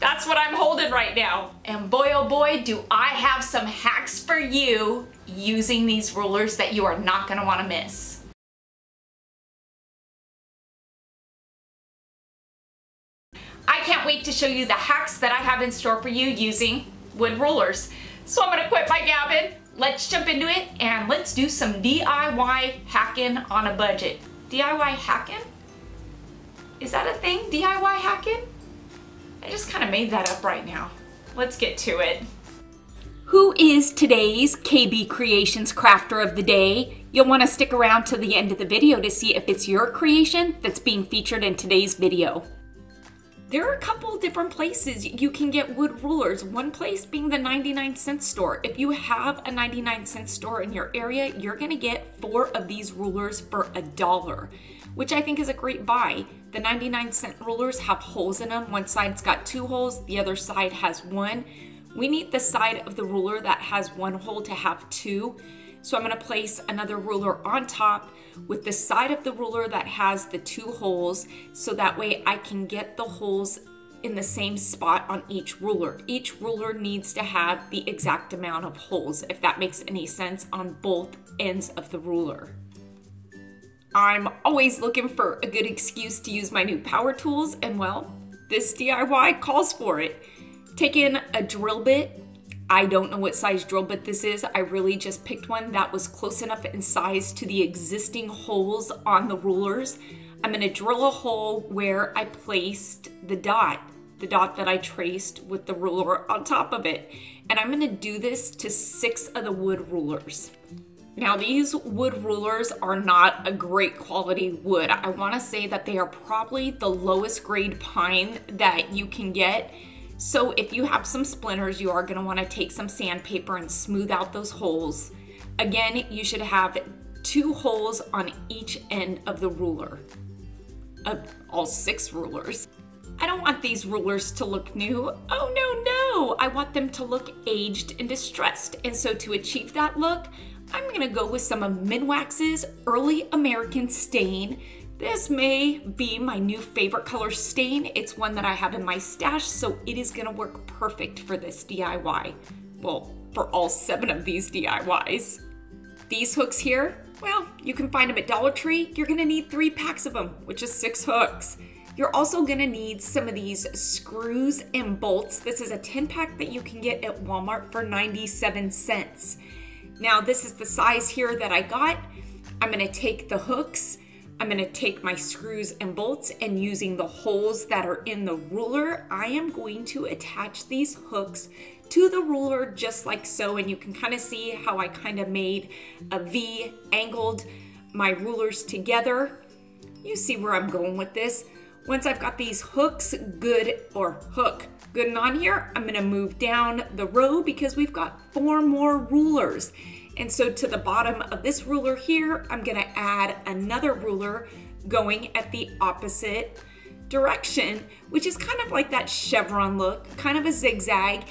That's what I'm holding right now. And boy, oh boy, do I have some hacks for you using these rulers that you are not gonna wanna miss. I can't wait to show you the hacks that I have in store for you using wood rulers. So I'm gonna quit my gabbing, let's jump into it, and let's do some DIY hacking on a budget. DIY hacking? Is that a thing, DIY hacking? I just kind of made that up right now. Let's get to it. Who is today's KB Creations Crafter of the Day? You'll want to stick around to the end of the video to see if it's your creation that's being featured in today's video. There are a couple different places you can get wood rulers. One place being the 99 cent store. If you have a 99 cent store in your area, you're gonna get four of these rulers for a dollar, which I think is a great buy. The 99 cent rulers have holes in them. One side's got two holes, the other side has one. We need the side of the ruler that has one hole to have two. So I'm gonna place another ruler on top with the side of the ruler that has the two holes so that way I can get the holes in the same spot on each ruler. Each ruler needs to have the exact amount of holes, if that makes any sense, on both ends of the ruler. I'm always looking for a good excuse to use my new power tools, and well, this DIY calls for it. Take in a drill bit I don't know what size drill bit this is. I really just picked one that was close enough in size to the existing holes on the rulers. I'm gonna drill a hole where I placed the dot, the dot that I traced with the ruler on top of it. And I'm gonna do this to six of the wood rulers. Now these wood rulers are not a great quality wood. I wanna say that they are probably the lowest grade pine that you can get so if you have some splinters, you are gonna wanna take some sandpaper and smooth out those holes. Again, you should have two holes on each end of the ruler, of all six rulers. I don't want these rulers to look new. Oh no, no! I want them to look aged and distressed. And so to achieve that look, I'm gonna go with some of Minwax's Early American Stain this may be my new favorite color stain. It's one that I have in my stash, so it is gonna work perfect for this DIY. Well, for all seven of these DIYs. These hooks here, well, you can find them at Dollar Tree. You're gonna need three packs of them, which is six hooks. You're also gonna need some of these screws and bolts. This is a 10 pack that you can get at Walmart for 97 cents. Now, this is the size here that I got. I'm gonna take the hooks I'm gonna take my screws and bolts and using the holes that are in the ruler, I am going to attach these hooks to the ruler just like so. And you can kind of see how I kind of made a V, angled my rulers together. You see where I'm going with this. Once I've got these hooks good, or hook, good and on here, I'm gonna move down the row because we've got four more rulers. And so to the bottom of this ruler here, I'm gonna add another ruler going at the opposite direction, which is kind of like that chevron look, kind of a zigzag.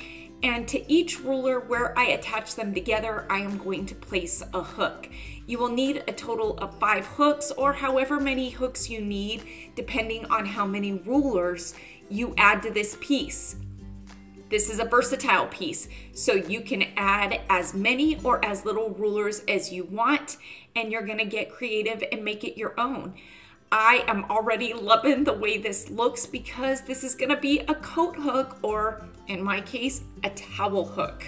And to each ruler where I attach them together, I am going to place a hook. You will need a total of five hooks or however many hooks you need, depending on how many rulers you add to this piece. This is a versatile piece, so you can add as many or as little rulers as you want, and you're gonna get creative and make it your own. I am already loving the way this looks because this is gonna be a coat hook or, in my case, a towel hook.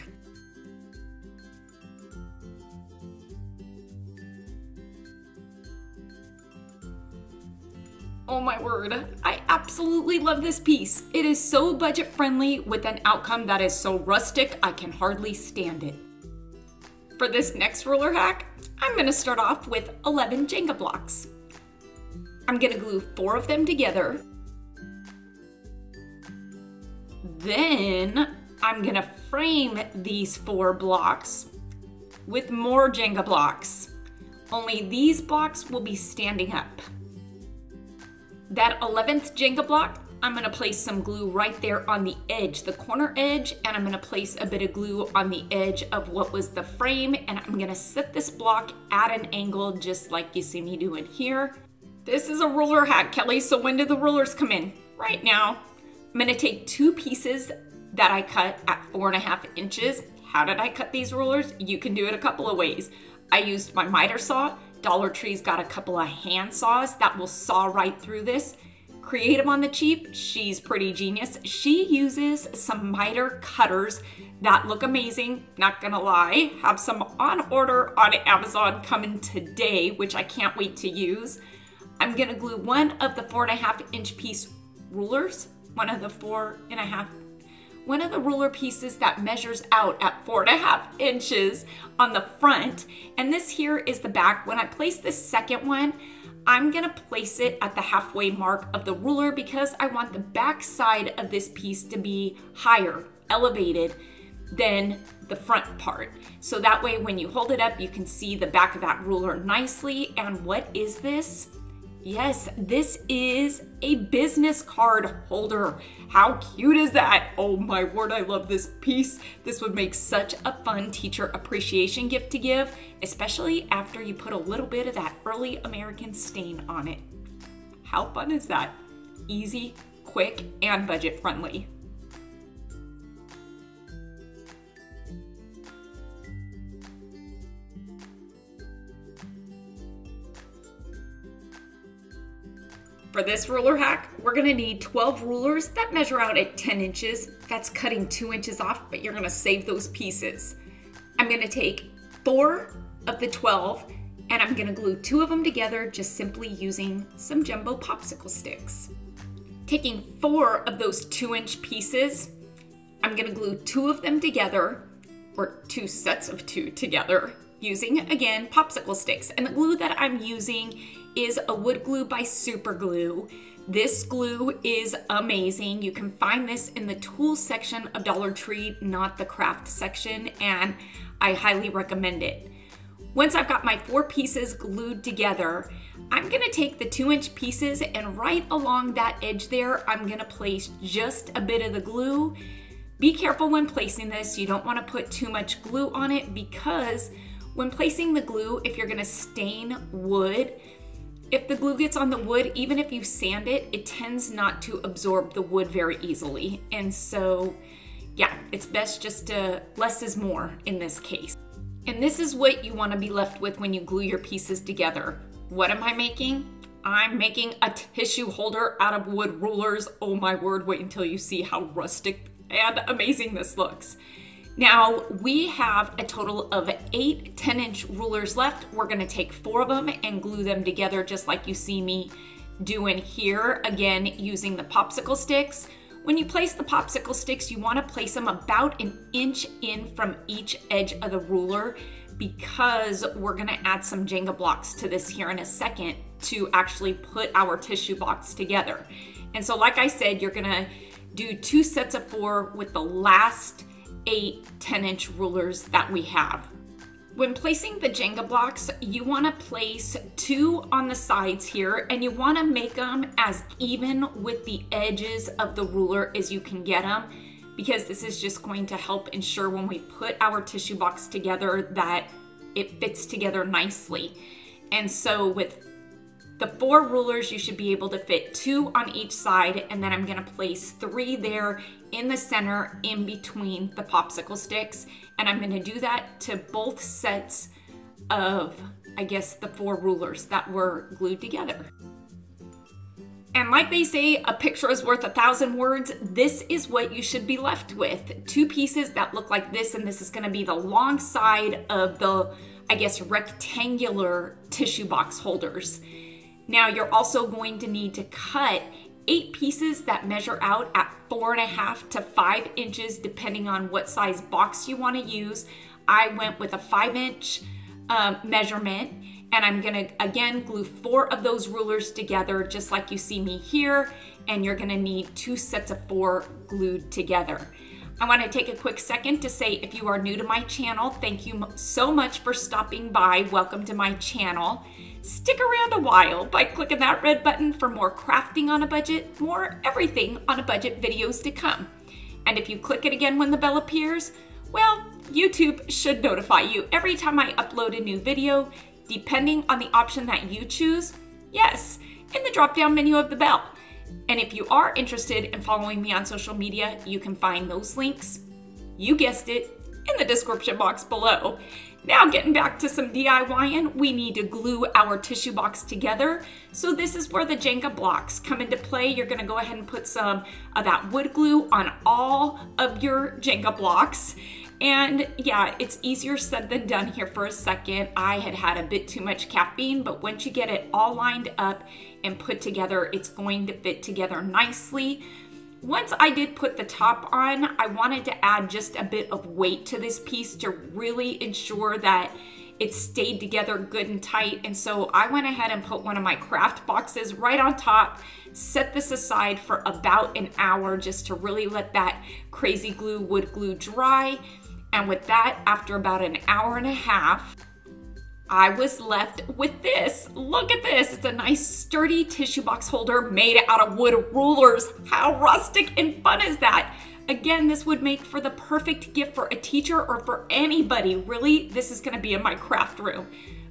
Oh my word, I absolutely love this piece. It is so budget friendly with an outcome that is so rustic, I can hardly stand it. For this next ruler hack, I'm gonna start off with 11 Jenga blocks. I'm gonna glue four of them together. Then I'm gonna frame these four blocks with more Jenga blocks. Only these blocks will be standing up. That 11th Jenga block, I'm gonna place some glue right there on the edge, the corner edge, and I'm gonna place a bit of glue on the edge of what was the frame, and I'm gonna set this block at an angle just like you see me doing here. This is a ruler hack, Kelly, so when do the rulers come in? Right now. I'm gonna take two pieces that I cut at four and a half inches. How did I cut these rulers? You can do it a couple of ways. I used my miter saw. Dollar Tree's got a couple of hand saws that will saw right through this. Creative on the cheap, she's pretty genius. She uses some miter cutters that look amazing, not gonna lie. Have some on order on Amazon coming today, which I can't wait to use. I'm gonna glue one of the four and a half inch piece rulers, one of the four and a half one of the ruler pieces that measures out at four and a half inches on the front. And this here is the back. When I place this second one, I'm gonna place it at the halfway mark of the ruler because I want the back side of this piece to be higher, elevated than the front part. So that way when you hold it up, you can see the back of that ruler nicely. And what is this? Yes, this is a business card holder. How cute is that? Oh my word, I love this piece. This would make such a fun teacher appreciation gift to give, especially after you put a little bit of that early American stain on it. How fun is that? Easy, quick, and budget friendly. For this ruler hack, we're gonna need 12 rulers that measure out at 10 inches. That's cutting two inches off, but you're gonna save those pieces. I'm gonna take four of the 12 and I'm gonna glue two of them together just simply using some jumbo popsicle sticks. Taking four of those two inch pieces, I'm gonna glue two of them together, or two sets of two together, using, again, popsicle sticks. And the glue that I'm using is a wood glue by Super Glue. This glue is amazing. You can find this in the tools section of Dollar Tree, not the craft section, and I highly recommend it. Once I've got my four pieces glued together, I'm gonna take the two inch pieces and right along that edge there, I'm gonna place just a bit of the glue. Be careful when placing this. You don't wanna put too much glue on it because when placing the glue, if you're gonna stain wood, if the glue gets on the wood, even if you sand it, it tends not to absorb the wood very easily. And so, yeah, it's best just to, less is more in this case. And this is what you wanna be left with when you glue your pieces together. What am I making? I'm making a tissue holder out of wood rulers. Oh my word, wait until you see how rustic and amazing this looks. Now we have a total of eight 10 inch rulers left. We're gonna take four of them and glue them together just like you see me doing here. Again, using the popsicle sticks. When you place the popsicle sticks, you wanna place them about an inch in from each edge of the ruler because we're gonna add some Jenga blocks to this here in a second to actually put our tissue box together. And so like I said, you're gonna do two sets of four with the last eight 10 inch rulers that we have. When placing the Jenga blocks, you wanna place two on the sides here and you wanna make them as even with the edges of the ruler as you can get them because this is just going to help ensure when we put our tissue box together that it fits together nicely. And so with the four rulers, you should be able to fit two on each side, and then I'm gonna place three there in the center in between the popsicle sticks. And I'm gonna do that to both sets of, I guess, the four rulers that were glued together. And like they say, a picture is worth a thousand words. This is what you should be left with. Two pieces that look like this, and this is gonna be the long side of the, I guess, rectangular tissue box holders. Now you're also going to need to cut eight pieces that measure out at four and a half to five inches, depending on what size box you wanna use. I went with a five inch um, measurement and I'm gonna, again, glue four of those rulers together, just like you see me here, and you're gonna need two sets of four glued together. I wanna take a quick second to say if you are new to my channel, thank you so much for stopping by. Welcome to my channel. Stick around a while by clicking that red button for more crafting on a budget, more everything on a budget videos to come. And if you click it again when the bell appears, well, YouTube should notify you every time I upload a new video, depending on the option that you choose. Yes, in the drop down menu of the bell. And if you are interested in following me on social media, you can find those links, you guessed it, in the description box below. Now getting back to some DIYing, we need to glue our tissue box together. So this is where the Jenga blocks come into play. You're gonna go ahead and put some of that wood glue on all of your Jenga blocks. And yeah, it's easier said than done here for a second. I had had a bit too much caffeine, but once you get it all lined up and put together, it's going to fit together nicely. Once I did put the top on, I wanted to add just a bit of weight to this piece to really ensure that it stayed together good and tight. And so I went ahead and put one of my craft boxes right on top, set this aside for about an hour just to really let that crazy glue wood glue dry. And with that, after about an hour and a half, I was left with this. Look at this. It's a nice sturdy tissue box holder made out of wood rulers. How rustic and fun is that? Again, this would make for the perfect gift for a teacher or for anybody. Really, this is gonna be in my craft room.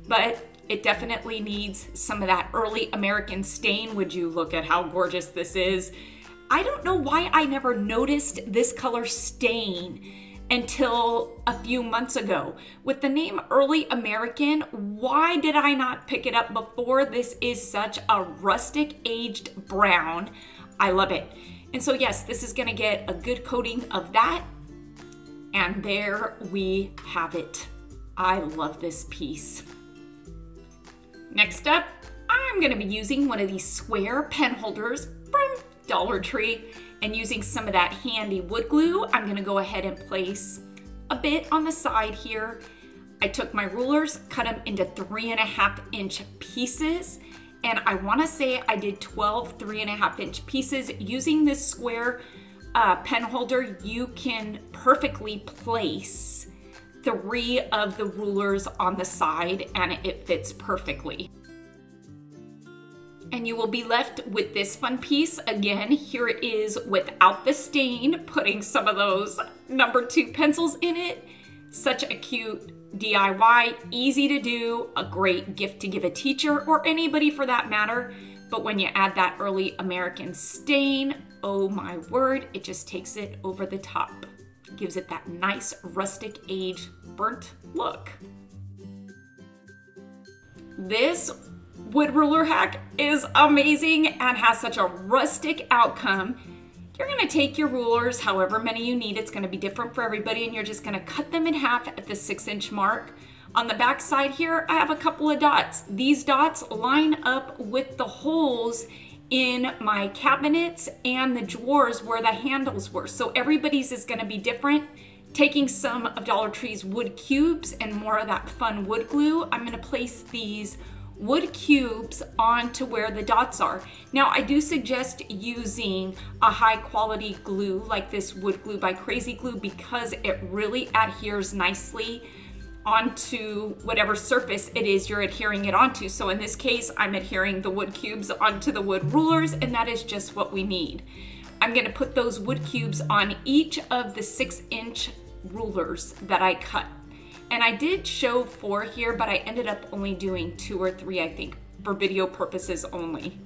But it definitely needs some of that early American stain. Would you look at how gorgeous this is? I don't know why I never noticed this color stain until a few months ago. With the name Early American, why did I not pick it up before? This is such a rustic aged brown. I love it. And so yes, this is gonna get a good coating of that. And there we have it. I love this piece. Next up, I'm gonna be using one of these square pen holders from Dollar Tree and using some of that handy wood glue, I'm gonna go ahead and place a bit on the side here. I took my rulers, cut them into three and a half inch pieces, and I wanna say I did 12 three and a half inch pieces. Using this square uh, pen holder, you can perfectly place three of the rulers on the side and it fits perfectly and you will be left with this fun piece. Again, here it is without the stain, putting some of those number two pencils in it. Such a cute DIY, easy to do, a great gift to give a teacher or anybody for that matter. But when you add that early American stain, oh my word, it just takes it over the top. Gives it that nice rustic age burnt look. This wood ruler hack is amazing and has such a rustic outcome. You're gonna take your rulers, however many you need, it's gonna be different for everybody, and you're just gonna cut them in half at the six inch mark. On the back side here, I have a couple of dots. These dots line up with the holes in my cabinets and the drawers where the handles were. So everybody's is gonna be different. Taking some of Dollar Tree's wood cubes and more of that fun wood glue, I'm gonna place these wood cubes onto where the dots are. Now I do suggest using a high quality glue like this wood glue by Krazy Glue because it really adheres nicely onto whatever surface it is you're adhering it onto. So in this case, I'm adhering the wood cubes onto the wood rulers and that is just what we need. I'm gonna put those wood cubes on each of the six inch rulers that I cut. And I did show four here, but I ended up only doing two or three, I think, for video purposes only.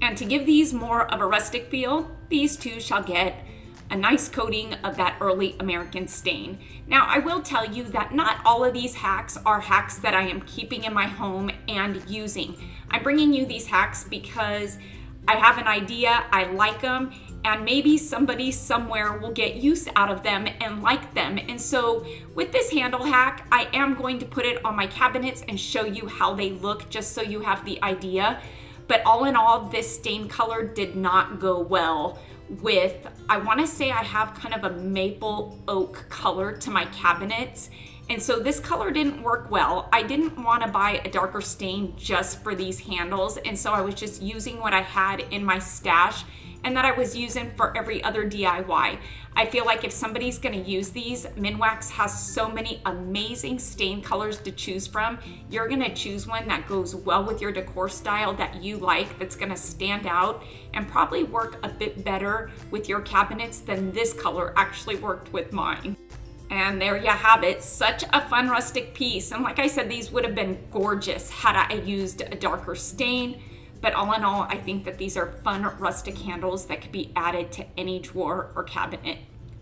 And to give these more of a rustic feel, these two shall get a nice coating of that early American stain. Now, I will tell you that not all of these hacks are hacks that I am keeping in my home and using. I'm bringing you these hacks because I have an idea, I like them, and maybe somebody somewhere will get use out of them and like them. And so with this handle hack, I am going to put it on my cabinets and show you how they look just so you have the idea. But all in all, this stain color did not go well with, I wanna say I have kind of a maple oak color to my cabinets. And so this color didn't work well. I didn't wanna buy a darker stain just for these handles. And so I was just using what I had in my stash and that I was using for every other DIY. I feel like if somebody's gonna use these, Minwax has so many amazing stain colors to choose from. You're gonna choose one that goes well with your decor style that you like, that's gonna stand out and probably work a bit better with your cabinets than this color actually worked with mine. And there you have it, such a fun rustic piece. And like I said, these would have been gorgeous had I used a darker stain but all in all, I think that these are fun rustic handles that could be added to any drawer or cabinet.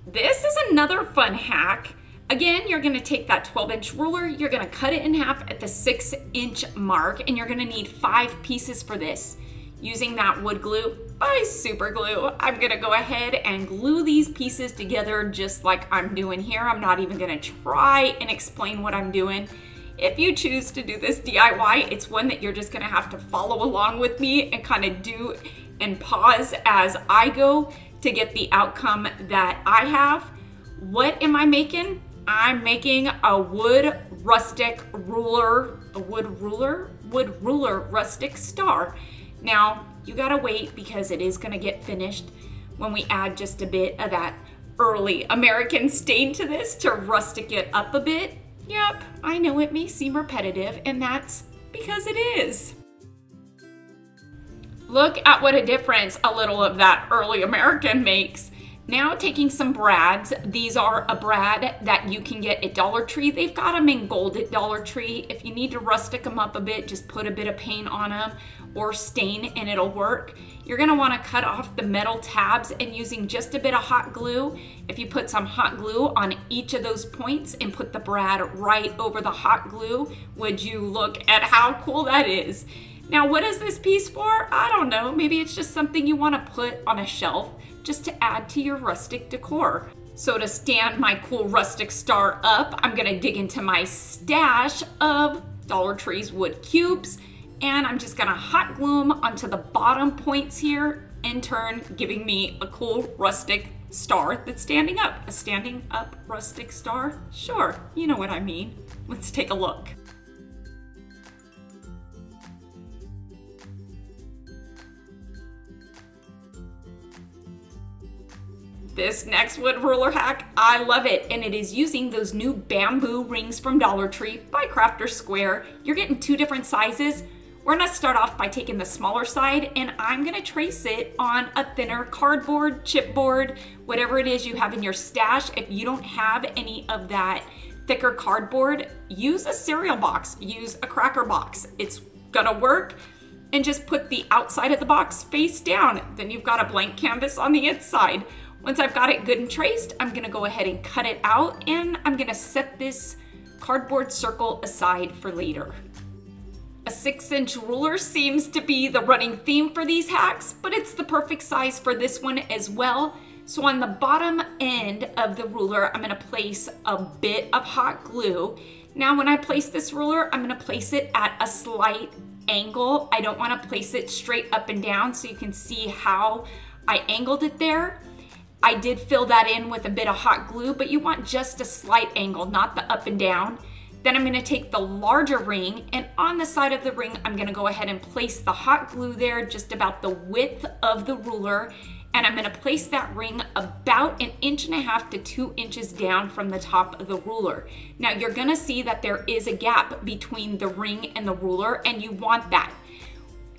This is another fun hack. Again, you're gonna take that 12 inch ruler, you're gonna cut it in half at the six inch mark, and you're gonna need five pieces for this. Using that wood glue by Super Glue, I'm gonna go ahead and glue these pieces together just like I'm doing here. I'm not even gonna try and explain what I'm doing. If you choose to do this DIY, it's one that you're just gonna have to follow along with me and kind of do and pause as I go to get the outcome that I have. What am I making? I'm making a wood rustic ruler, a wood ruler, wood ruler rustic star. Now, you gotta wait because it is gonna get finished when we add just a bit of that early American stain to this to rustic it up a bit. Yep, I know it may seem repetitive and that's because it is. Look at what a difference a little of that early American makes. Now taking some brads. These are a brad that you can get at Dollar Tree. They've got them in gold at Dollar Tree. If you need to rustic them up a bit, just put a bit of paint on them or stain and it'll work. You're gonna wanna cut off the metal tabs and using just a bit of hot glue, if you put some hot glue on each of those points and put the brad right over the hot glue, would you look at how cool that is? Now, what is this piece for? I don't know. Maybe it's just something you wanna put on a shelf just to add to your rustic decor. So to stand my cool rustic star up, I'm gonna dig into my stash of Dollar Tree's wood cubes and I'm just gonna hot glue them onto the bottom points here, in turn giving me a cool rustic star that's standing up. A standing up rustic star? Sure, you know what I mean. Let's take a look. This next wood ruler hack, I love it, and it is using those new bamboo rings from Dollar Tree by Crafter Square. You're getting two different sizes. We're gonna start off by taking the smaller side and I'm gonna trace it on a thinner cardboard, chipboard, whatever it is you have in your stash. If you don't have any of that thicker cardboard, use a cereal box, use a cracker box. It's gonna work and just put the outside of the box face down. Then you've got a blank canvas on the inside. Once I've got it good and traced, I'm gonna go ahead and cut it out and I'm gonna set this cardboard circle aside for later. A six inch ruler seems to be the running theme for these hacks, but it's the perfect size for this one as well. So on the bottom end of the ruler, I'm gonna place a bit of hot glue. Now when I place this ruler, I'm gonna place it at a slight angle. I don't wanna place it straight up and down so you can see how I angled it there. I did fill that in with a bit of hot glue, but you want just a slight angle, not the up and down. Then I'm gonna take the larger ring and on the side of the ring, I'm gonna go ahead and place the hot glue there just about the width of the ruler. And I'm gonna place that ring about an inch and a half to two inches down from the top of the ruler. Now you're gonna see that there is a gap between the ring and the ruler and you want that.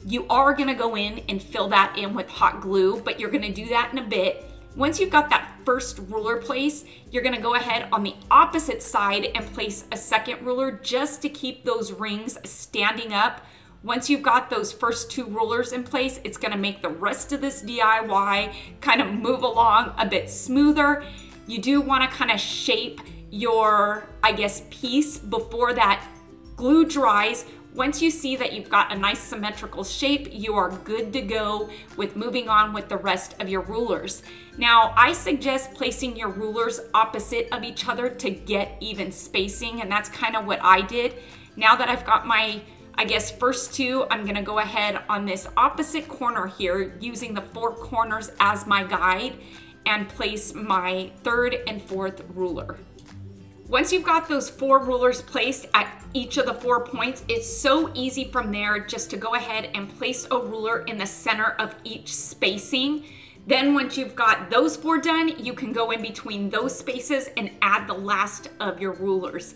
You are gonna go in and fill that in with hot glue, but you're gonna do that in a bit. Once you've got that first ruler place, you're gonna go ahead on the opposite side and place a second ruler just to keep those rings standing up. Once you've got those first two rulers in place, it's gonna make the rest of this DIY kind of move along a bit smoother. You do wanna kind of shape your, I guess, piece before that glue dries once you see that you've got a nice symmetrical shape, you are good to go with moving on with the rest of your rulers. Now, I suggest placing your rulers opposite of each other to get even spacing, and that's kind of what I did. Now that I've got my I guess first two, I'm gonna go ahead on this opposite corner here using the four corners as my guide and place my third and fourth ruler. Once you've got those four rulers placed at each of the four points, it's so easy from there just to go ahead and place a ruler in the center of each spacing. Then once you've got those four done, you can go in between those spaces and add the last of your rulers.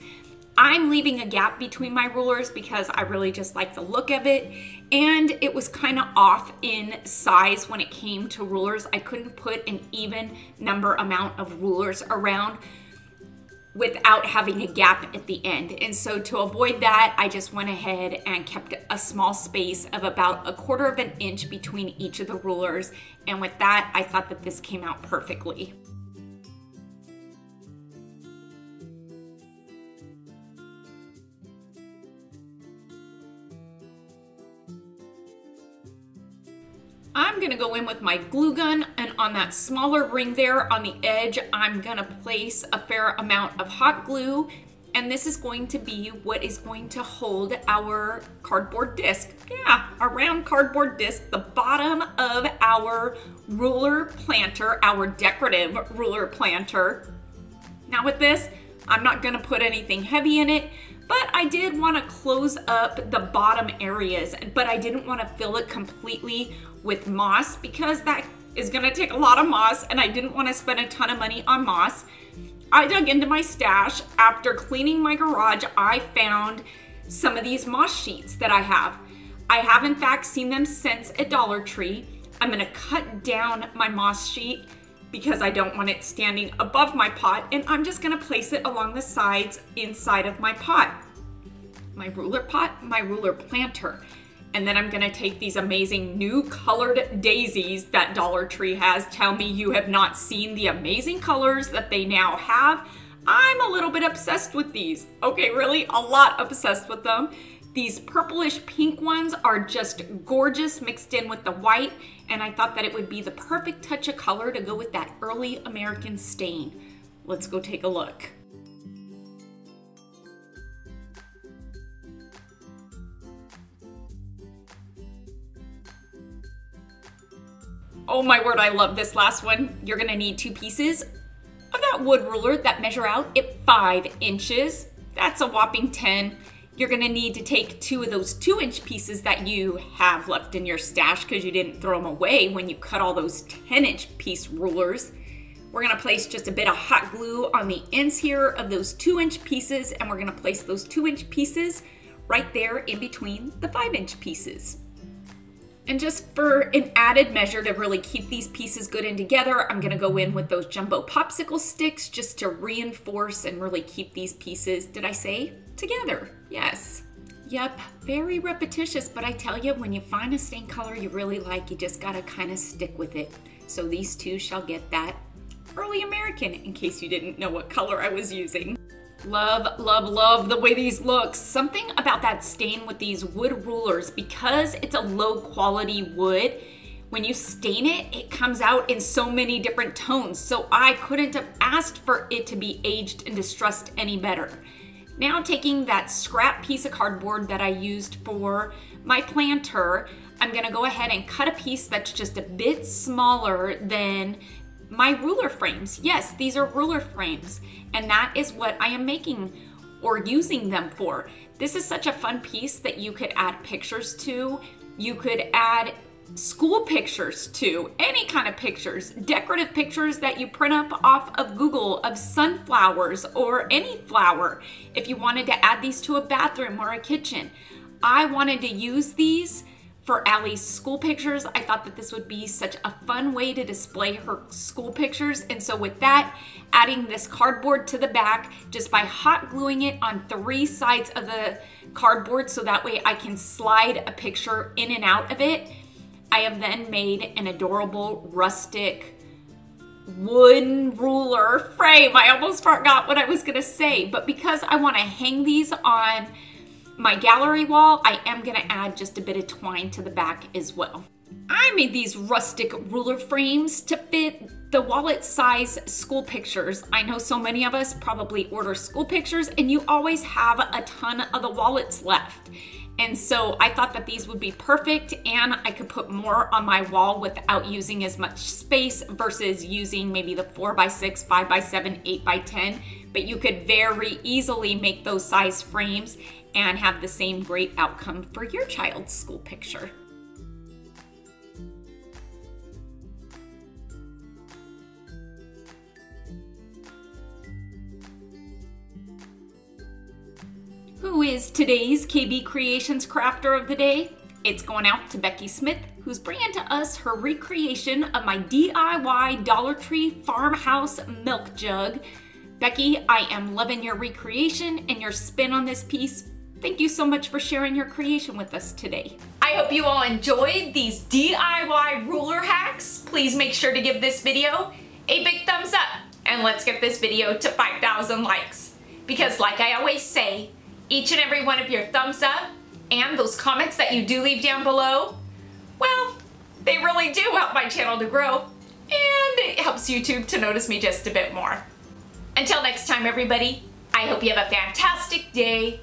I'm leaving a gap between my rulers because I really just like the look of it and it was kind of off in size when it came to rulers. I couldn't put an even number amount of rulers around without having a gap at the end. And so to avoid that, I just went ahead and kept a small space of about a quarter of an inch between each of the rulers. And with that, I thought that this came out perfectly. I'm gonna go in with my glue gun on that smaller ring there on the edge, I'm gonna place a fair amount of hot glue and this is going to be what is going to hold our cardboard disc. Yeah, a round cardboard disc, the bottom of our ruler planter, our decorative ruler planter. Now with this, I'm not gonna put anything heavy in it, but I did wanna close up the bottom areas, but I didn't wanna fill it completely with moss because that is gonna take a lot of moss and I didn't wanna spend a ton of money on moss. I dug into my stash. After cleaning my garage, I found some of these moss sheets that I have. I have in fact seen them since at Dollar Tree. I'm gonna cut down my moss sheet because I don't want it standing above my pot and I'm just gonna place it along the sides inside of my pot. My ruler pot, my ruler planter. And then I'm gonna take these amazing new colored daisies that Dollar Tree has. Tell me you have not seen the amazing colors that they now have. I'm a little bit obsessed with these. Okay, really, a lot obsessed with them. These purplish pink ones are just gorgeous mixed in with the white, and I thought that it would be the perfect touch of color to go with that early American stain. Let's go take a look. Oh my word, I love this last one. You're gonna need two pieces of that wood ruler that measure out at five inches. That's a whopping 10. You're gonna need to take two of those two inch pieces that you have left in your stash because you didn't throw them away when you cut all those 10 inch piece rulers. We're gonna place just a bit of hot glue on the ends here of those two inch pieces and we're gonna place those two inch pieces right there in between the five inch pieces. And just for an added measure to really keep these pieces good and together, I'm gonna go in with those jumbo popsicle sticks just to reinforce and really keep these pieces, did I say, together? Yes. Yep, very repetitious, but I tell you, when you find a stain color you really like, you just gotta kind of stick with it. So these two shall get that early American, in case you didn't know what color I was using. Love, love, love the way these look. Something about that stain with these wood rulers, because it's a low quality wood, when you stain it, it comes out in so many different tones. So I couldn't have asked for it to be aged and distressed any better. Now taking that scrap piece of cardboard that I used for my planter, I'm gonna go ahead and cut a piece that's just a bit smaller than my ruler frames. Yes, these are ruler frames, and that is what I am making or using them for. This is such a fun piece that you could add pictures to. You could add school pictures to, any kind of pictures, decorative pictures that you print up off of Google of sunflowers or any flower. If you wanted to add these to a bathroom or a kitchen. I wanted to use these for Allie's school pictures. I thought that this would be such a fun way to display her school pictures. And so with that, adding this cardboard to the back just by hot gluing it on three sides of the cardboard so that way I can slide a picture in and out of it. I have then made an adorable rustic wooden ruler frame. I almost forgot what I was gonna say, but because I wanna hang these on my gallery wall, I am gonna add just a bit of twine to the back as well. I made these rustic ruler frames to fit the wallet size school pictures. I know so many of us probably order school pictures and you always have a ton of the wallets left. And so I thought that these would be perfect and I could put more on my wall without using as much space versus using maybe the 4x6, 5x7, 8x10. But you could very easily make those size frames and have the same great outcome for your child's school picture. Who is today's KB Creations Crafter of the Day? It's going out to Becky Smith, who's bringing to us her recreation of my DIY Dollar Tree farmhouse milk jug Becky, I am loving your recreation and your spin on this piece. Thank you so much for sharing your creation with us today. I hope you all enjoyed these DIY ruler hacks. Please make sure to give this video a big thumbs up and let's get this video to 5,000 likes. Because like I always say, each and every one of your thumbs up and those comments that you do leave down below, well, they really do help my channel to grow and it helps YouTube to notice me just a bit more. Until next time, everybody, I hope you have a fantastic day.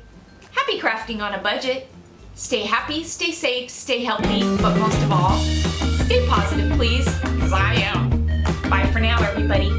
Happy crafting on a budget. Stay happy, stay safe, stay healthy, but most of all, stay positive, please, because I am. Bye for now, everybody.